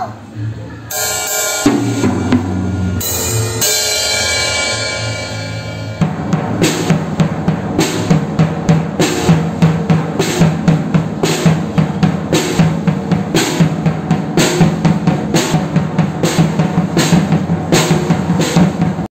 Não!